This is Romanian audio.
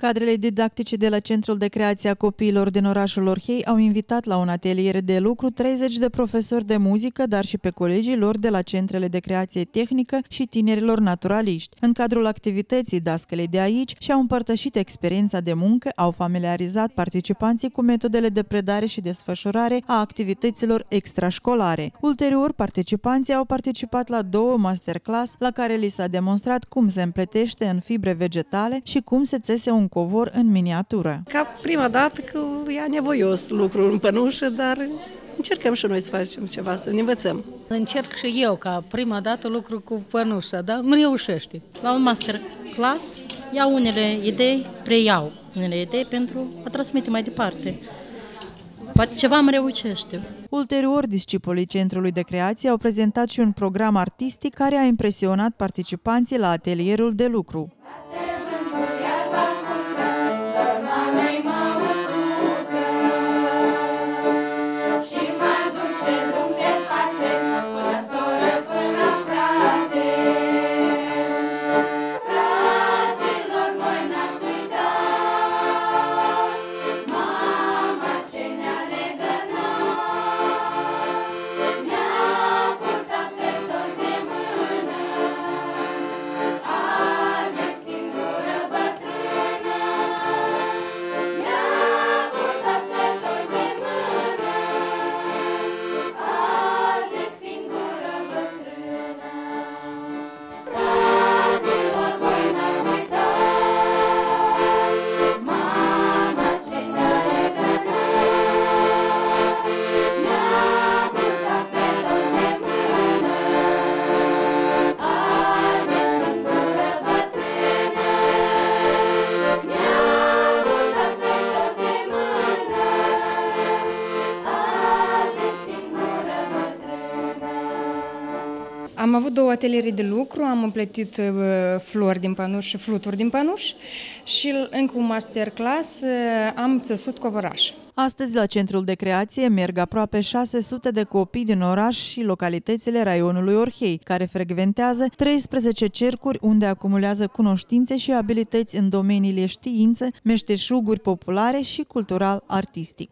Cadrele didactice de la Centrul de Creație a Copiilor din orașul Orhei au invitat la un atelier de lucru 30 de profesori de muzică, dar și pe colegii lor de la Centrele de Creație Tehnică și tinerilor naturaliști. În cadrul activității dascălei de aici și-au împărtășit experiența de muncă, au familiarizat participanții cu metodele de predare și desfășurare a activităților extrașcolare. Ulterior, participanții au participat la două masterclass la care li s-a demonstrat cum se împletește în fibre vegetale și cum se țese un covor în miniatură. Ca prima dată că e nevoios lucru în pănușă, dar încercăm și noi să facem ceva, să ne învățăm. Încerc și eu ca prima dată lucru cu pănușă, dar îmi reușește. La un master class iau unele idei, preiau unele idei pentru a transmite mai departe. Poate ceva îmi reușește. Ulterior, discipolii Centrului de Creație au prezentat și un program artistic care a impresionat participanții la atelierul de lucru. Am avut două ateliere de lucru, am împletit uh, flori din panuș și fluturi din panuș și încă un masterclass uh, am țesut covoraș. Astăzi, la Centrul de Creație, merg aproape 600 de copii din oraș și localitățile raionului Orhei, care frecventează 13 cercuri unde acumulează cunoștințe și abilități în domeniile știință, meșteșuguri populare și cultural-artistic.